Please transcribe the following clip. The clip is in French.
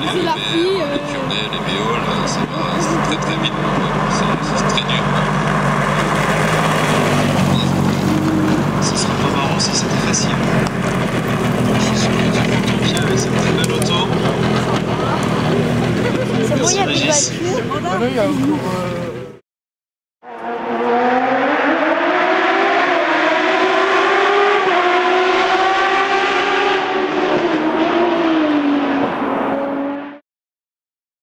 Merci la fille. Euh, Les c'est très très vite. il y a des voitures. Euh,